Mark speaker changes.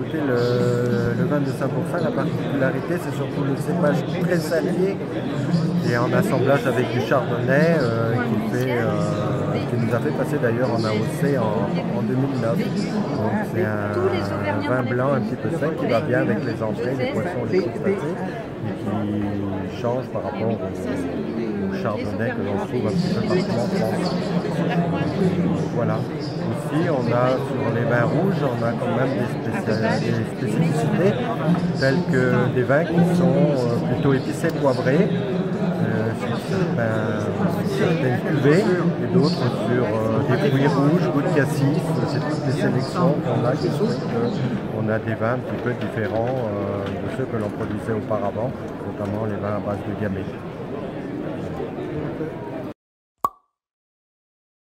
Speaker 1: écoutez, le, vin de 5%, la particularité, c'est surtout le cépage très salé et en assemblage avec du chardonnay euh, euh, qui, nous a fait passer d'ailleurs en AOC en, 2009. Donc c'est un, vin blanc un petit peu sec qui va bien avec les entrées, les poissons, les crustacés et qui change par rapport au, chardonnay que l'on trouve un petit peu partout en France. Voilà. Ici, on a sur les vins rouges, on a quand même des, spécificités telles que des vins qui sont euh, plutôt épicés, poivrés, euh, certaines cuvées et d'autres sur euh, des fruits rouges, goût de cassis. C'est toutes les sélections qu'on a qui font qu'on a des vins un petit peu différents de ceux que l'on produisait auparavant, notamment les vins à base de gamay.